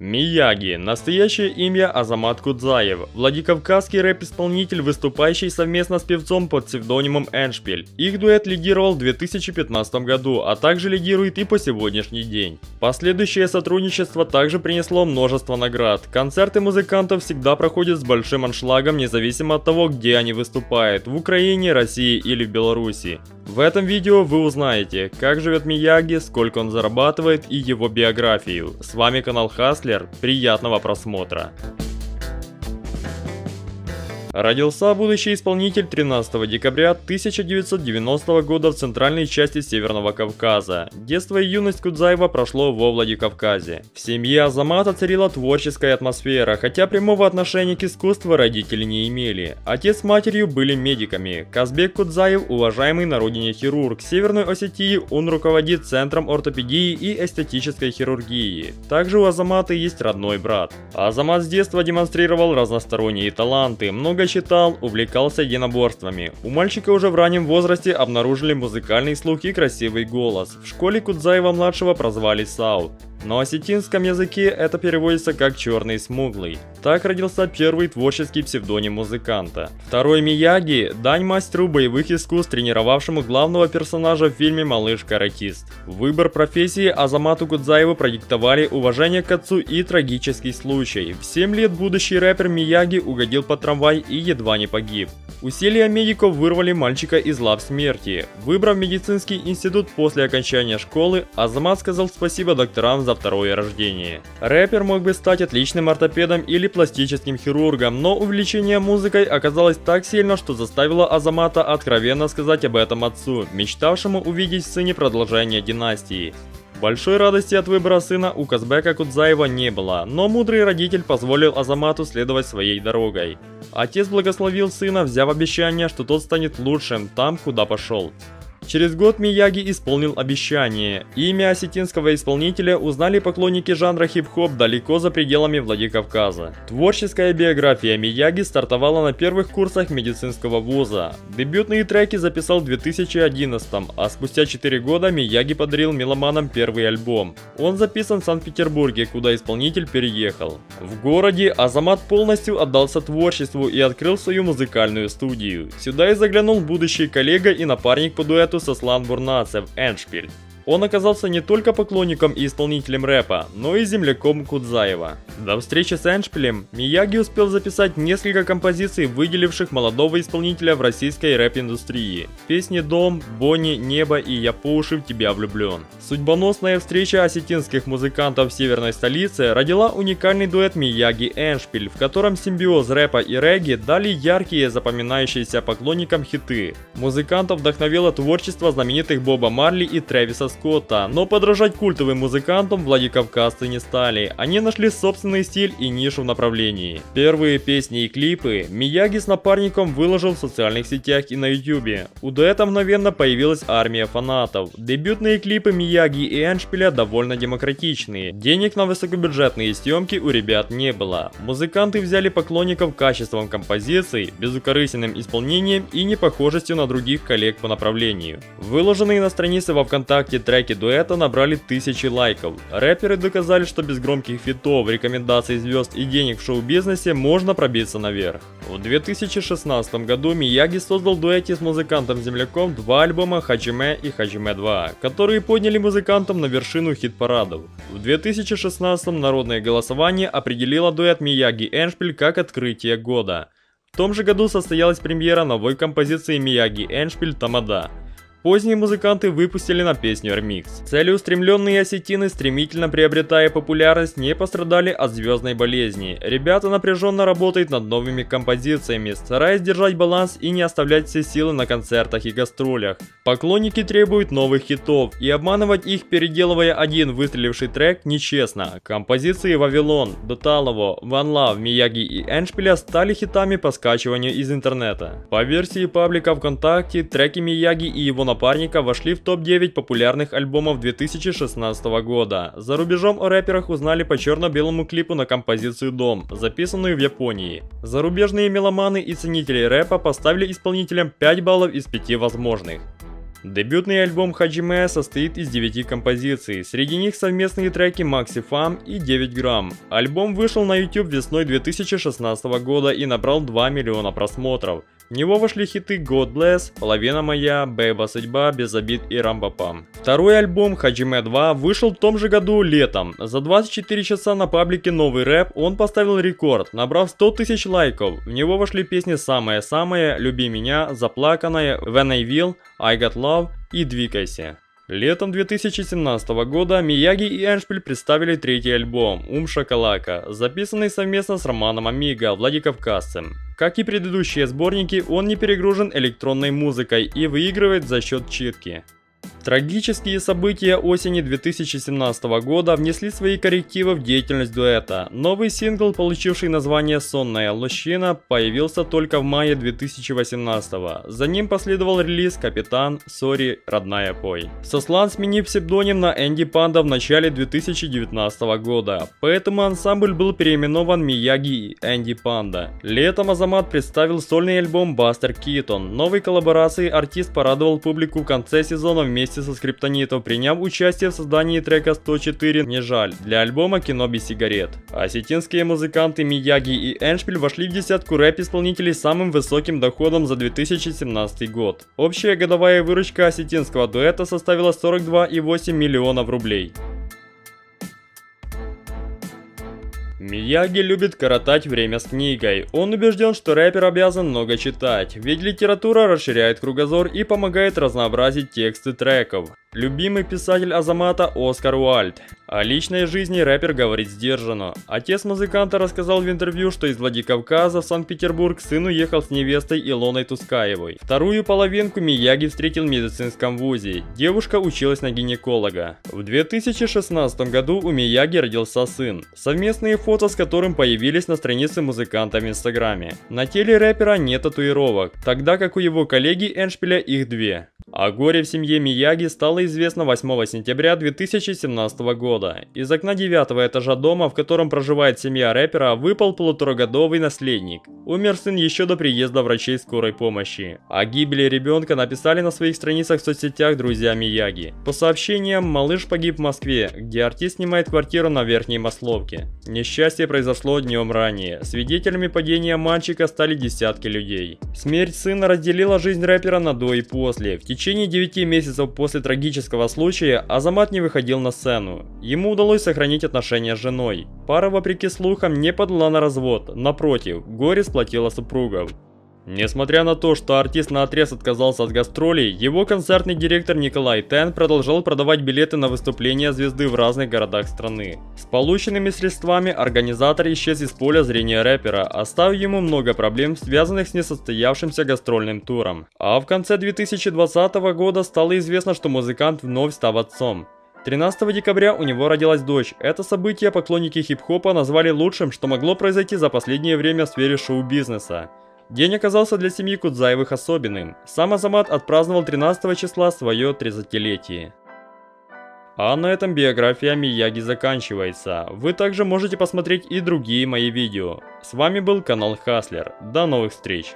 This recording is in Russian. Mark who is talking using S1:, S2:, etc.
S1: Мияги. Настоящее имя Азамат Кудзаев. Владикавказский рэп-исполнитель, выступающий совместно с певцом под псевдонимом Эншпиль. Их дуэт лидировал в 2015 году, а также лидирует и по сегодняшний день. Последующее сотрудничество также принесло множество наград. Концерты музыкантов всегда проходят с большим аншлагом, независимо от того, где они выступают, в Украине, России или в Беларуси. В этом видео вы узнаете, как живет Мияги, сколько он зарабатывает и его биографию. С вами канал Хаслер, приятного просмотра. Родился будущий исполнитель 13 декабря 1990 года в центральной части Северного Кавказа. Детство и юность Кудзаева прошло во Владикавказе. В семье Азамата царила творческая атмосфера, хотя прямого отношения к искусству родители не имели. Отец с матерью были медиками. Казбек Кудзаев – уважаемый на родине хирург. Северной Осетии он руководит Центром ортопедии и эстетической хирургии. Также у Азамата есть родной брат. Азамат с детства демонстрировал разносторонние таланты, много много читал, увлекался единоборствами. У мальчика уже в раннем возрасте обнаружили музыкальный слух и красивый голос. В школе Кудзаева-младшего прозвали Сау. На осетинском языке это переводится как «черный смуглый». Так родился первый творческий псевдоним музыканта. Второй Мияги – дань мастеру боевых искусств, тренировавшему главного персонажа в фильме «Малыш-каратист». Выбор профессии Азамату Кудзаеву продиктовали уважение к отцу и трагический случай. В 7 лет будущий рэпер Мияги угодил под трамвай и едва не погиб. Усилия медиков вырвали мальчика из лап смерти. Выбрав медицинский институт после окончания школы, Азамат сказал спасибо докторам за второе рождение. Рэпер мог бы стать отличным ортопедом или пластическим хирургом, но увлечение музыкой оказалось так сильно, что заставило Азамата откровенно сказать об этом отцу, мечтавшему увидеть в сыне продолжение династии. Большой радости от выбора сына у Казбека Кудзаева не было, но мудрый родитель позволил Азамату следовать своей дорогой. Отец благословил сына, взяв обещание, что тот станет лучшим там, куда пошел. Через год Мияги исполнил обещание. Имя осетинского исполнителя узнали поклонники жанра хип-хоп далеко за пределами Владикавказа. Творческая биография Мияги стартовала на первых курсах медицинского вуза. Дебютные треки записал в 2011, а спустя 4 года Мияги подарил меломанам первый альбом. Он записан в Санкт-Петербурге, куда исполнитель переехал. В городе Азамат полностью отдался творчеству и открыл свою музыкальную студию. Сюда и заглянул будущий коллега и напарник по дуэту Сослан Бурнацев, Эншпиль. Он оказался не только поклонником и исполнителем рэпа, но и земляком Кудзаева. До встречи с Эншпилем Мияги успел записать несколько композиций, выделивших молодого исполнителя в российской рэп-индустрии. Песни «Дом», «Бонни», «Небо» и «Я по уши в тебя влюблен». Судьбоносная встреча осетинских музыкантов северной столице родила уникальный дуэт Мияги Эншпиль, в котором симбиоз рэпа и регги дали яркие запоминающиеся поклонникам хиты. Музыкантов вдохновило творчество знаменитых Боба Марли и Трэвиса Скотта, но подражать культовым музыкантам владикавказцы не стали. Они нашли собственный стиль и нишу в направлении. Первые песни и клипы Мияги с напарником выложил в социальных сетях и на ютубе. У дуэта мгновенно появилась армия фанатов. Дебютные клипы Мияги и Эншпиля довольно демократичные. Денег на высокобюджетные съемки у ребят не было. Музыканты взяли поклонников качеством композиций, безукорыстным исполнением и непохожестью на других коллег по направлению. Выложенные на странице во ВКонтакте треки дуэта набрали тысячи лайков. Рэперы доказали, что без громких фитов, рекомендаций звезд и денег в шоу-бизнесе можно пробиться наверх. В 2016 году Мияги создал дуэте с музыкантом-земляком два альбома Хаджиме и Хаджиме 2, которые подняли музыкантам на вершину хит-парадов. В 2016 народное голосование определило дуэт Мияги Эншпиль как открытие года. В том же году состоялась премьера новой композиции Мияги Эншпиль Тамада. Поздние музыканты выпустили на песню ремикс. Целеустремленные осетины, стремительно приобретая популярность, не пострадали от звездной болезни. Ребята напряженно работают над новыми композициями, стараясь держать баланс и не оставлять все силы на концертах и гастролях. Поклонники требуют новых хитов, и обманывать их, переделывая один выстреливший трек, нечестно. Композиции «Вавилон», «Доталово», «One Love», «Мияги» и «Эншпиля» стали хитами по скачиванию из интернета. По версии паблика ВКонтакте, треки Мияги и его напарника вошли в топ-9 популярных альбомов 2016 года. За рубежом о рэперах узнали по черно-белому клипу на композицию «Дом», записанную в Японии. Зарубежные меломаны и ценители рэпа поставили исполнителям 5 баллов из 5 возможных. Дебютный альбом Хаджиме состоит из 9 композиций, среди них совместные треки Maxi Fam и 9 грамм. Альбом вышел на YouTube весной 2016 года и набрал 2 миллиона просмотров. В него вошли хиты God Bless, Половина моя, Бэйба судьба, Без обид и Рамбапам. Второй альбом Хаджиме 2 вышел в том же году летом. За 24 часа на паблике Новый рэп он поставил рекорд, набрав 100 тысяч лайков. В него вошли песни «Самое-самое», «Люби меня», «Заплаканная», «When I Will», «I Got Love» и «Двигайся». Летом 2017 года Мияги и Эндшпиль представили третий альбом «Умшакалака», записанный совместно с Романом Амиго, Владикавказцем. Как и предыдущие сборники, он не перегружен электронной музыкой и выигрывает за счет читки. Трагические события осени 2017 года внесли свои коррективы в деятельность дуэта. Новый сингл, получивший название «Сонная лощина», появился только в мае 2018 За ним последовал релиз «Captain», «Sorry», «Родная пой». Сослан сменив псевдоним на Энди Панда в начале 2019 года, поэтому ансамбль был переименован Мияги и Энди Панда. Летом Азамат представил сольный альбом Бастер Китон. Новой коллаборацией артист порадовал публику в конце сезона вместе вместе со скриптонитом, приняв участие в создании трека 104 «Не жаль» для альбома «Кино без сигарет». Осетинские музыканты Мияги и Эншпиль вошли в десятку рэп-исполнителей с самым высоким доходом за 2017 год. Общая годовая выручка осетинского дуэта составила 42,8 миллионов рублей. Мияги любит коротать время с книгой. Он убежден, что рэпер обязан много читать, ведь литература расширяет кругозор и помогает разнообразить тексты треков. Любимый писатель Азамата Оскар Уальд. О личной жизни рэпер говорит сдержанно. Отец музыканта рассказал в интервью, что из Владикавказа в Санкт-Петербург сын уехал с невестой Илоной Тускаевой. Вторую половинку Мияги встретил в медицинском вузе. Девушка училась на гинеколога. В 2016 году у Мияги родился сын. Совместные фото с которым появились на странице музыканта в инстаграме. На теле рэпера нет татуировок, тогда как у его коллеги Эншпиля их две. О горе в семье Мияги стало известно 8 сентября 2017 года. Из окна девятого этажа дома, в котором проживает семья рэпера, выпал полуторагодовый наследник. Умер сын еще до приезда врачей скорой помощи. О гибели ребенка написали на своих страницах в соцсетях друзья Мияги. По сообщениям, малыш погиб в Москве, где артист снимает квартиру на Верхней Масловке. Несчастье произошло днем ранее. Свидетелями падения мальчика стали десятки людей. Смерть сына разделила жизнь рэпера на до и после. В течение 9 месяцев после трагического случая Азамат не выходил на сцену. Ему удалось сохранить отношения с женой. Пара, вопреки слухам, не подала на развод, напротив, горе сплотило супругов. Несмотря на то, что артист на отрез отказался от гастролей, его концертный директор Николай Тен продолжал продавать билеты на выступления звезды в разных городах страны. С полученными средствами организатор исчез из поля зрения рэпера, оставив ему много проблем, связанных с несостоявшимся гастрольным туром. А в конце 2020 года стало известно, что музыкант вновь стал отцом. 13 декабря у него родилась дочь. Это событие поклонники хип-хопа назвали лучшим, что могло произойти за последнее время в сфере шоу-бизнеса. День оказался для семьи Кудзаевых особенным. Сам Азамат отпраздновал 13 числа свое 30-летие. А на этом биография Мияги заканчивается. Вы также можете посмотреть и другие мои видео. С вами был канал Хаслер. До новых встреч!